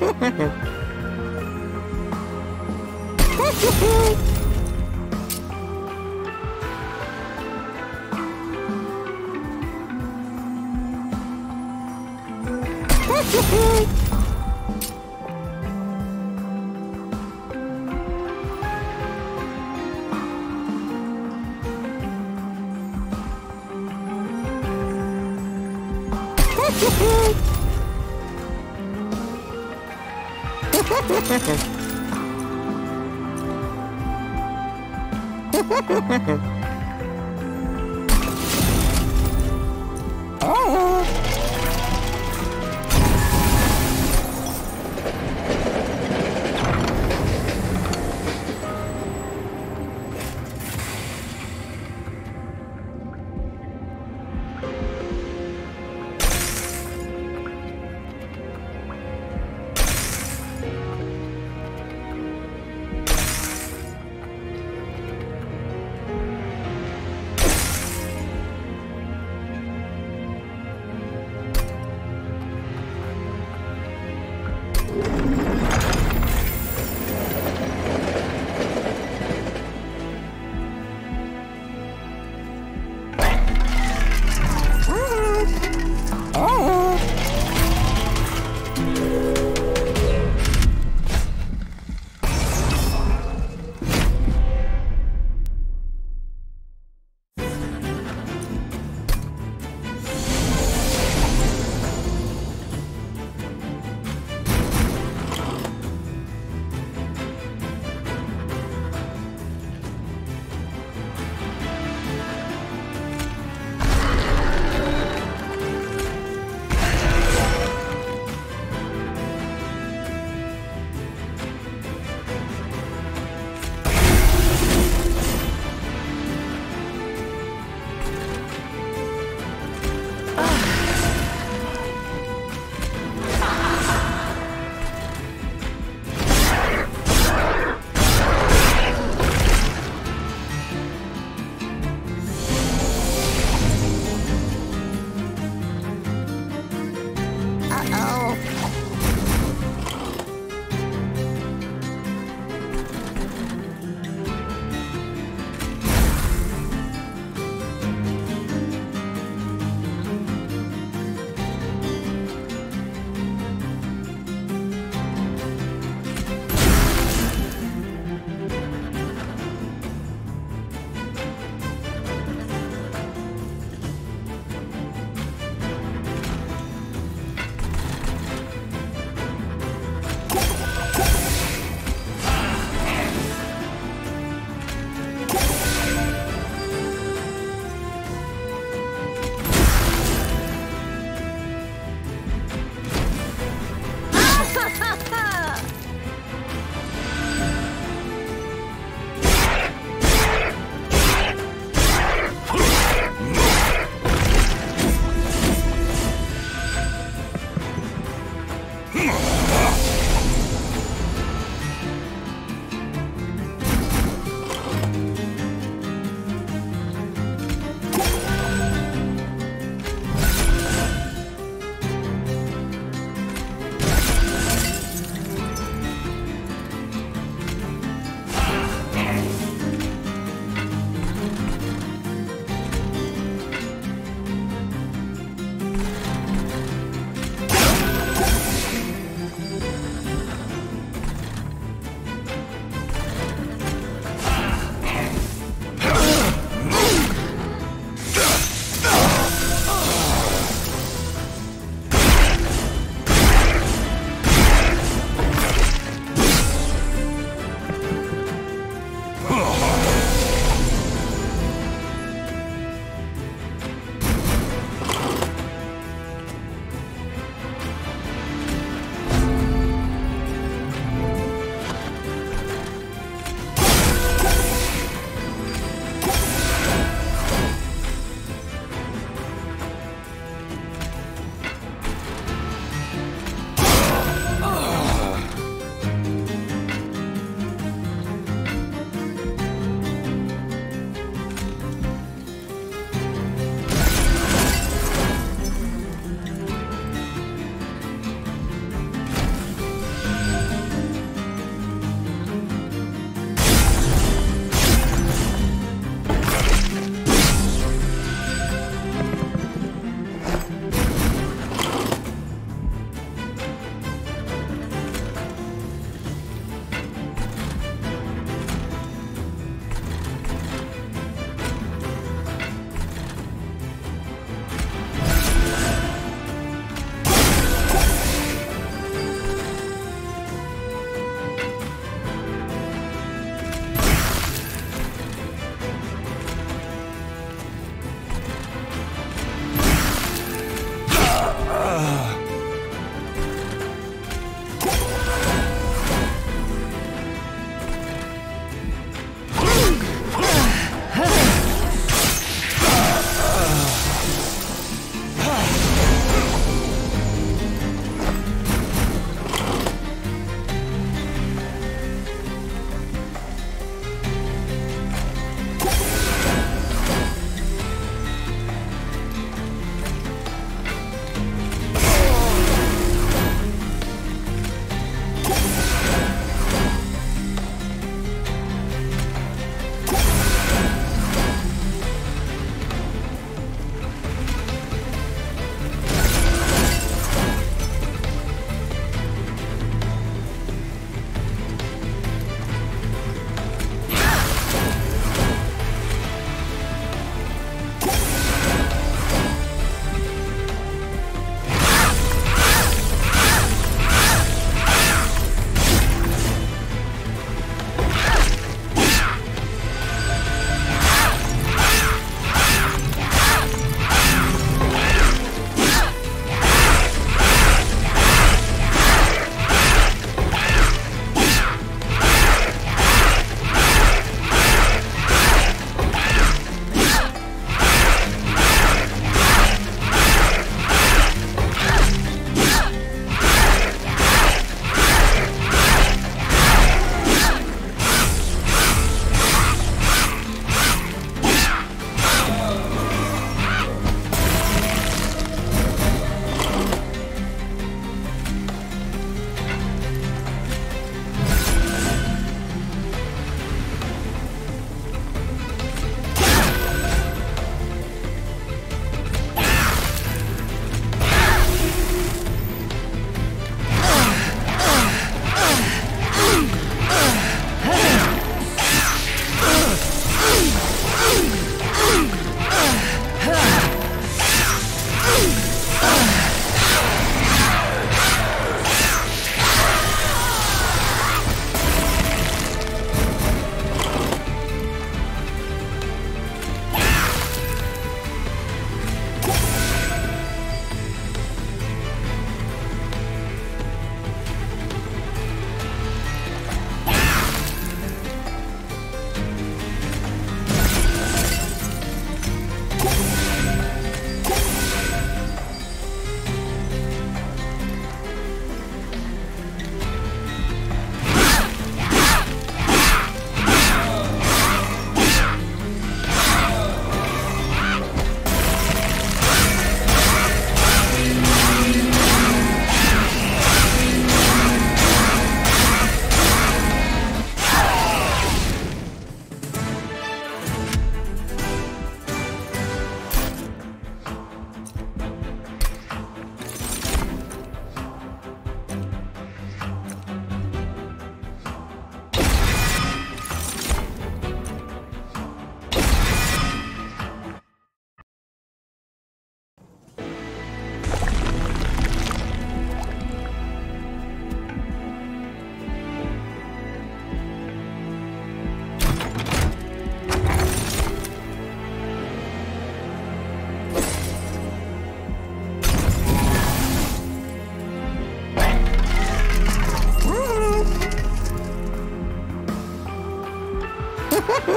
Ha ha ha. Ha ha ha ha.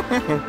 Ha ha.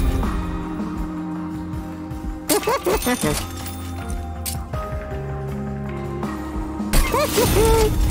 oh.